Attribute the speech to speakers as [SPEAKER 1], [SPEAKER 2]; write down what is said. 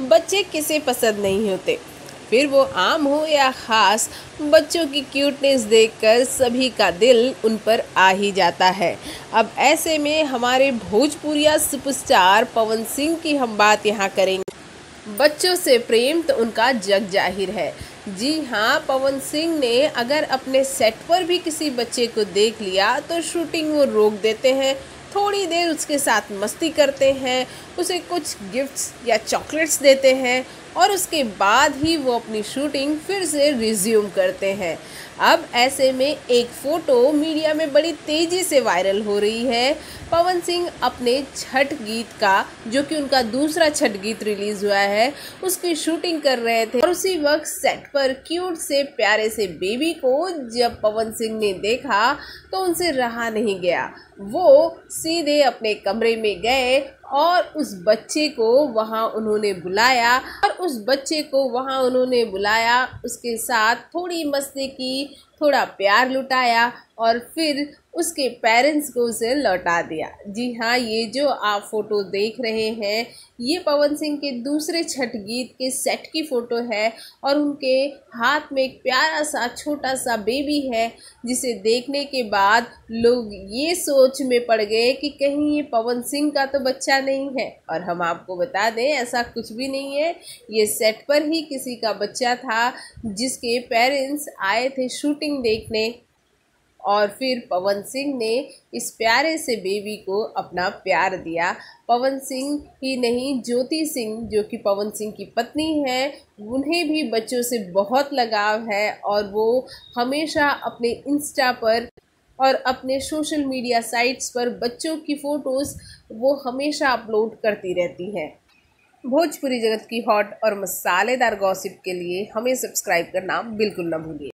[SPEAKER 1] बच्चे किसे पसंद नहीं होते। फिर वो आम हो या ख़ास, बच्चों की क्यूटनेस देखकर सभी का दिल उन पर आ ही जाता है। अब ऐसे में हमारे भोजपुरिया सुपरस्टार पवन सिंह की हम बात यहाँ करेंगे। बच्चों से प्रेम तो उनका जग ज़ाहिर है। जी हाँ पवन सिंह ने अगर अपने सेट पर भी किसी बच्चे को देख लिया तो शूटिंग वो रोक देते हैं। थोड़ी देर उसके साथ मस्ती करते हैं उसे कुछ गिफ्ट्स या चॉकलेट्स देते हैं। और उसके बाद ही वो अपनी शूटिंग फिर से रिज्यूम करते हैं। अब ऐसे में एक फ़ोटो मीडिया में बड़ी तेज़ी से वायरल हो रही है। पवन सिंह अपने छठ गीत का, जो कि उनका दूसरा छठ गीत रिलीज़ हुआ है, उसकी शूटिंग कर रहे थे। और उसी वक्त सेट पर क्यूट से प्यारे से बेबी को जब पवन सिंह ने देखा तो उनसे रहा नहीं गया। वो सीधे अपने कमरे में गए और उस बच्चे को वहाँ उन्होंने बुलाया और उस बच्चे को वहाँ उन्होंने बुलाया, उसके साथ थोड़ी मस्ती की, थोड़ा प्यार लुटाया और फिर उसके पेरेंट्स को उसे लौटा दिया। जी हाँ ये जो आप फ़ोटो देख रहे हैं, ये पवन सिंह के दूसरे छठ गीत के सेट की फ़ोटो है और उनके हाथ में एक प्यारा सा, छोटा सा बेबी है, जिसे देखने के बाद लोग ये सोच में पड़ गए कि कहीं ये पवन सिंह का तो बच्चा नहीं है। और हम आपको बता दें, ऐसा कुछ भी नहीं है। ये सेट पर ही किसी का बच्चा था, जिसके पेरेंट्स आए थे शूटिंग देखने। और फिर पवन सिंह ने इस प्यारे से बेबी को अपना प्यार दिया। पवन सिंह ही नहीं, ज्योति सिंह, जो कि पवन सिंह की पत्नी है, उन्हें भी बच्चों से बहुत लगाव है और वो हमेशा अपने इंस्टा पर और अपने सोशल मीडिया साइट्स पर बच्चों की फ़ोटोज़ वो हमेशा अपलोड करती रहती हैं। भोजपुरी जगत की हॉट और मसालेदार गॉसिप के लिए हमें सब्सक्राइब करना बिल्कुल ना भूलिए।